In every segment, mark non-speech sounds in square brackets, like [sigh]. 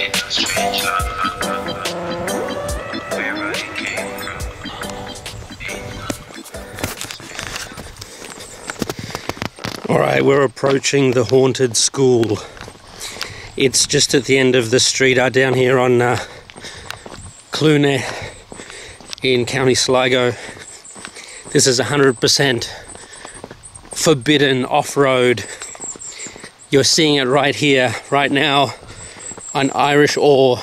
in a strange land wherever it came from. All right, we're approaching the haunted school. It's just at the end of the street uh, down here on uh, Clune in County Sligo. This is 100% forbidden off road. You're seeing it right here, right now, on Irish Ore.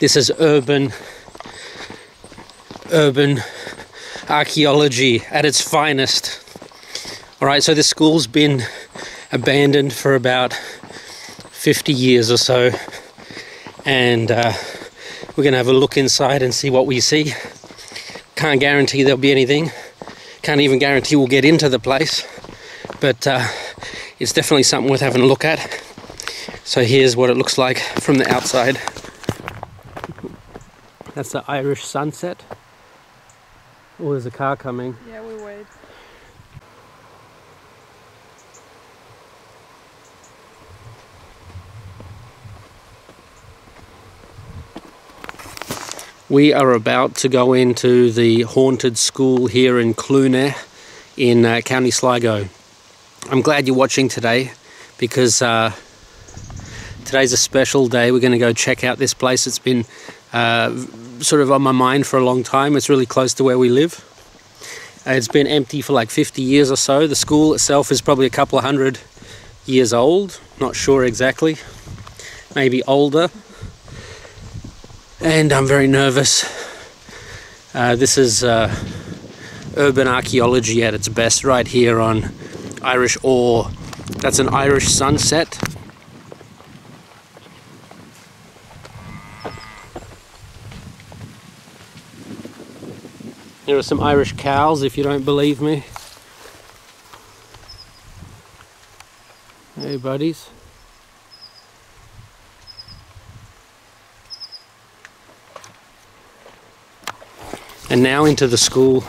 This is urban, urban archaeology at its finest. All right, so the school's been abandoned for about 50 years or so, and uh, we're going to have a look inside and see what we see. Can't guarantee there'll be anything. Can't even guarantee we'll get into the place, but uh, it's definitely something worth having a look at. So here's what it looks like from the outside. That's the Irish sunset. Oh, there's a car coming. Yeah, we wait. We are about to go into the haunted school here in Clune in uh, County Sligo. I'm glad you're watching today because uh, today's a special day. We're going to go check out this place. It's been uh, sort of on my mind for a long time. It's really close to where we live. It's been empty for like 50 years or so. The school itself is probably a couple of hundred years old. Not sure exactly. Maybe older and I'm very nervous. Uh, this is uh, urban archaeology at its best, right here on Irish Ore. That's an Irish sunset. Here are some Irish cows, if you don't believe me. Hey, buddies. and now into the school.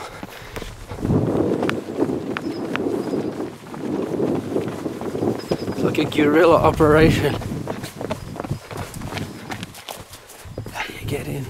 It's like a guerrilla operation. How do you get in?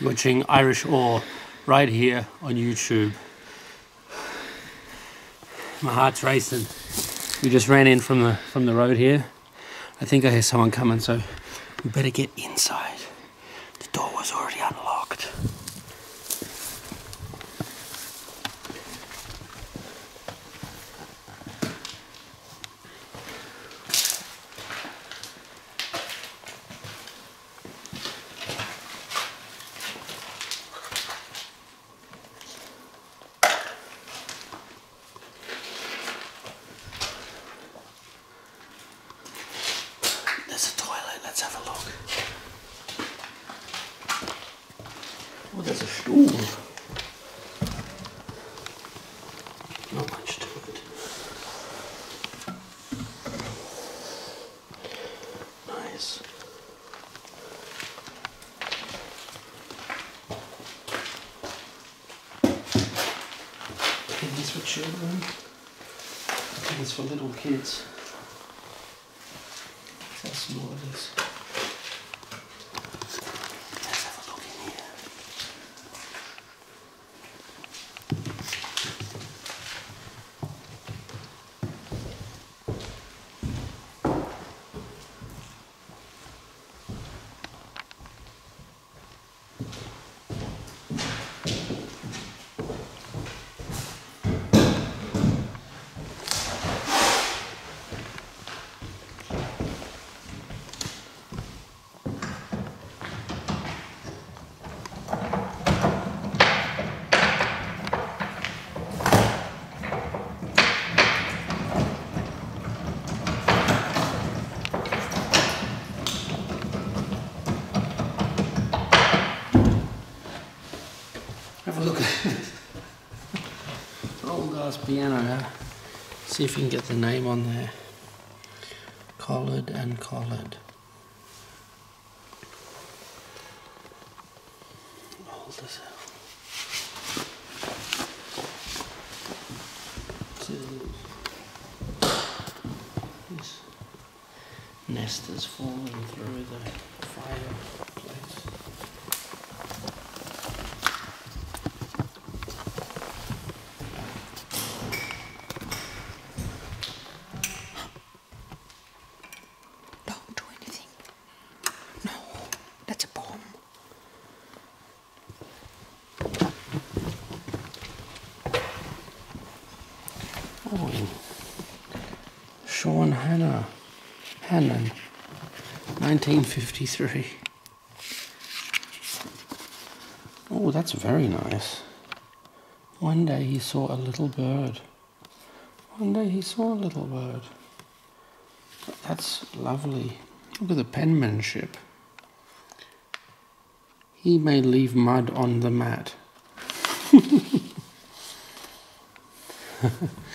Watching Irish Ore right here on YouTube. My heart's racing. We just ran in from the from the road here. I think I hear someone coming, so we better get inside. The door was already unlocked. There's a toilet. Let's have a look. Oh, there's a stool. Not much to it. Nice. Things for children. Things for little kids. That's How small it is. Piano. Huh? See if you can get the name on there. Collard and Collard. Old as hell. This nest is falling through the fireplace. Don't do anything. No, that's a bomb. Oh, Sean Hanna, Hannon, 1953. Oh, that's very nice. One day he saw a little bird. One day he saw a little bird. That's lovely. Look at the penmanship. He may leave mud on the mat. [laughs]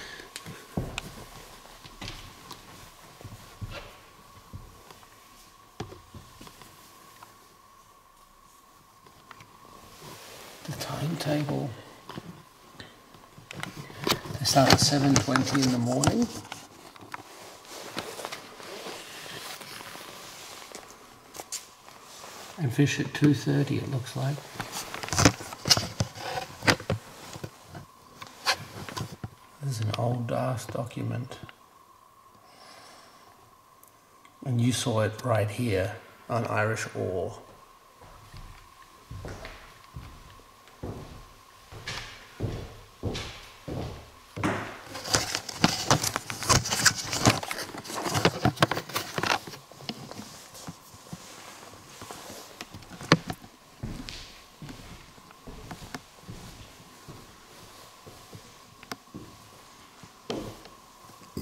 the timetable. They start at 7.20 in the morning. And fish at 2.30 it looks like. This is an old ass document. And you saw it right here on Irish Ore.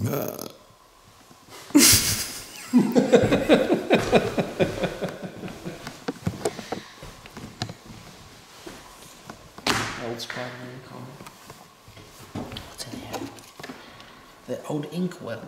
Old spider common. What's in here? The old inkwell.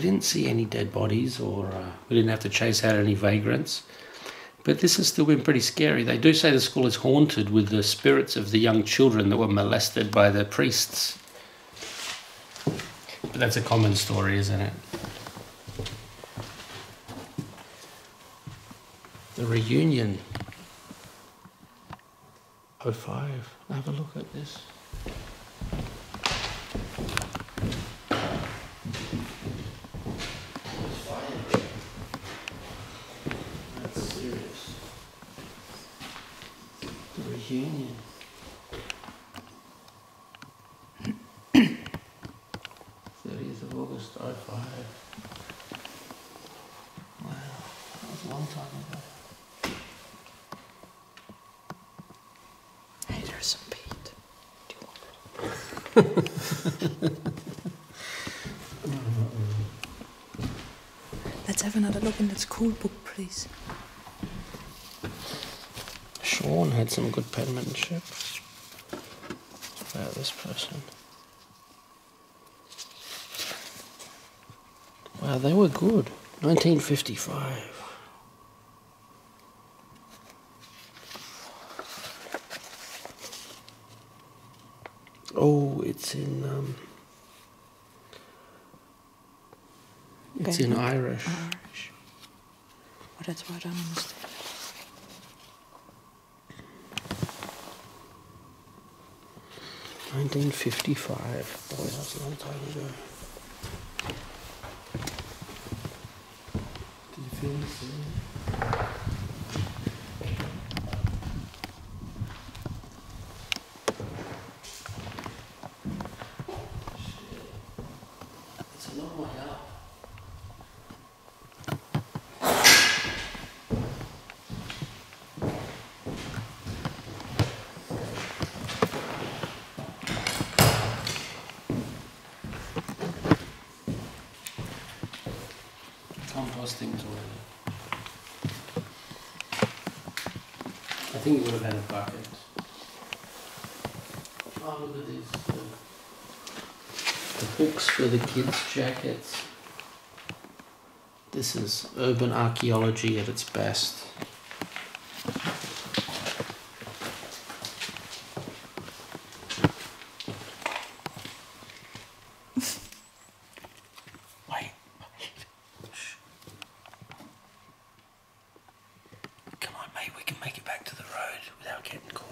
we didn't see any dead bodies or uh, we didn't have to chase out any vagrants. But this has still been pretty scary. They do say the school is haunted with the spirits of the young children that were molested by the priests. But that's a common story, isn't it? The reunion. 05. Have a look at this. serious. The reunion. Thirtieth of August, oh five. Wow, that was a long time ago. Hey, there's some peat. Do you want Let's have another look in that school book, please. Sean had some good penmanship. About this person. Wow, they were good. 1955. Oh, it's in um, it's in Irish. Irish. Oh, that's why I don't understand. Nineteen fifty-five. Boy, that's a long time ago. Did you feel this? It's a long way up. Composting toilet. I think would have had a bucket. Oh, look at these. Uh, the, the hooks for the kids' jackets. This is urban archaeology at its best. Wait. Shh. Come on, mate, we can make it back to the road without getting caught.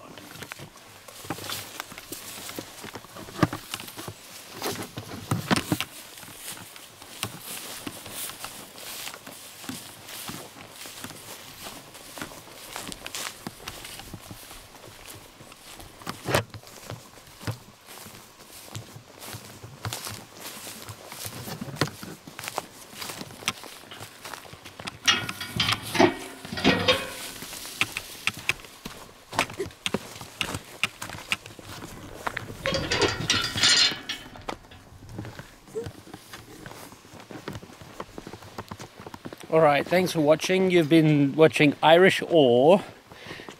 All right, thanks for watching. You've been watching Irish Ore,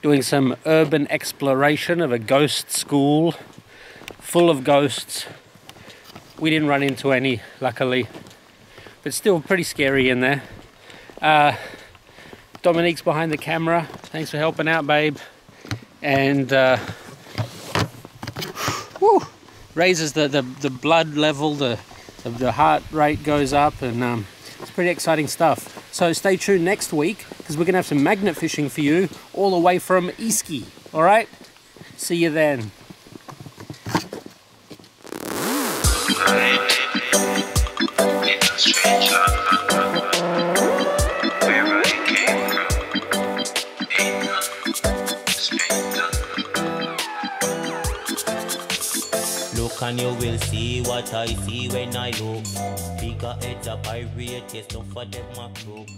doing some urban exploration of a ghost school full of ghosts. We didn't run into any, luckily, but still pretty scary in there. Uh, Dominique's behind the camera. Thanks for helping out, babe. And uh, whew, raises the, the, the blood level, the, the, the heart rate goes up, and um, it's pretty exciting stuff. So stay tuned next week because we're going to have some magnet fishing for you all the way from Easkey. All right? See you then. Strange and you will see what I see when I look. Bigger heads up, I rate, yes, don't for them my crook.